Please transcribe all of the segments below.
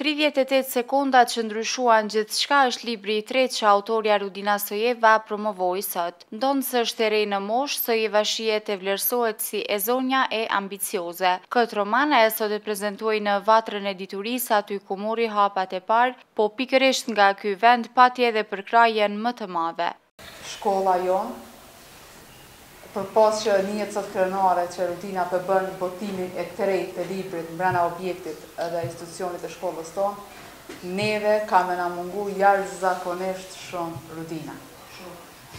Tridhjetë e tetë sekondat që ndryshuan gjithçka është libri i tretë që autorja Rudina Sojeva promovoi sot. Ndonëse është e re në moshë, Sojeva shihet e vlerësohet si e zonja e ambicioze. Këtë roman ajo sot e prezantoi në Vatrën e Diturisë aty ku mori hapat e parë, po pikërisht nga ky vend pati edhe përkrahjen më të madhe. Shkolla jonë, përpos që nihet sot krenare që Rudina pe bën botimin e tretë të librit mbrena objektit dhe institucionit të shkollës tonë, neve ka me na mungu jashtëzakonisht shumë Rudina.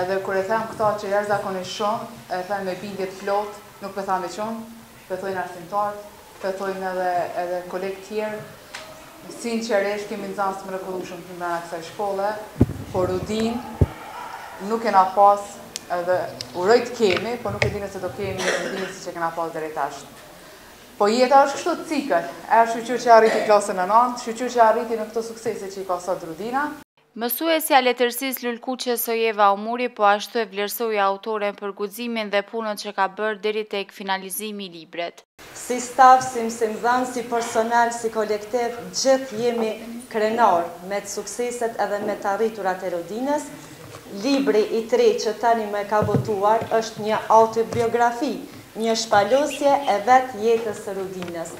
Edhe kur e them këta që jashtëzakonisht shumë, e them me bindje të plotë, nuk me tha veç unë, Pe thojnë arsimtarët, pe thojnë edhe edhe kolegë tjerë. Sinqerisht kemi nxënës të mrekullueshëm mbrenda kësaj shkolle, po Rudin nuk kena pas edhe uroj të kemi, po nuk e di nëse do kemi një Rudin siç e kena pas deri tash. Po jeta është kështu cikël, e shqyqyr që arriti klasën e nëntë, shqyqyr që arriti në këto suksese që i ka sot Rudina. Mësuesja e letërsisë Lulkuqe Sojeva Omuri po ashtu e vlerësoi autoren për guximin dhe punën që ka bërë deri tek finalizimi i librit. Si staf, si mësimdhënës, si personel, si kolektiv, gjithë jemi krenarë me të sukseset edhe me të arriturat e Rudinës. Libri i tretë që tani më e ka botuar është një autobiografi, një shpalosje e vetë jetës së Rudinës.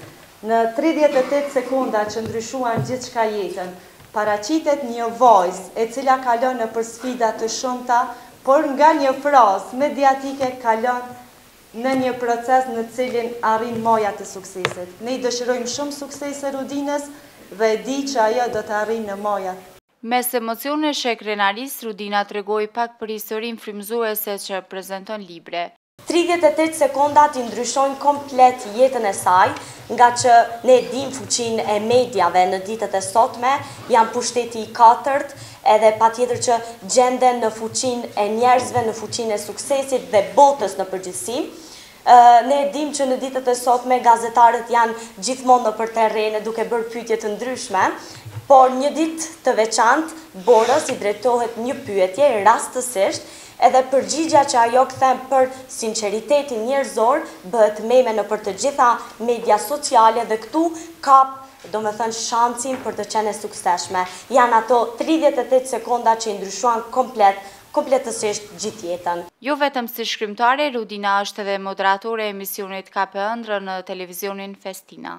Në tridhjetë e tetë sekonda që ndryshuan gjithçka jetën, Paraqitet një vajzë e cila kalon nëpër sfida të shumta, por nga një frazë mediatike kalon në një proces në të cilin arrin majat e suksesit. Ne i dëshirojmë shumë suksese Rudinës dhe e di që ajo do të arrijë në majat. Mes emocionesh e krenarisë, Rudina tregoi pak për historinë frymëzuese që prezanton libri. Tridhjetë e tetë sekondat i ndryshojnë komplet jetën e saj, nga që ne e dimë fuqinë e mediave në ditët e sotme, janë pushteti i katërt, edhe patjetër që gjenden në fuqinë e njerëzve, në fuqinë e suksesit dhe botës në përgjithësi. Ne e dimë që në ditët e sotme gazetarët janë gjithmonë nëpër terrene duke bërë pyetje të ndryshme, por një ditë të veçantë Borës i drejtohet një pyetje rastësisht, Edhe përgjigja që ajo kthen për sinqeritetin njerëzor bëhet meme nëpër të gjitha media sociale dhe këtu kap domethënë shancin për të qenë e suksesshme. Janë ato tridhjetë e tetë sekonda që i ndryshuan komplet, kompletësisht gjithë jetën. Jo vetëm si shkrimtare, Rudina është edhe moderatore e emisionit Kape Ëndrrën në televizionin Festina.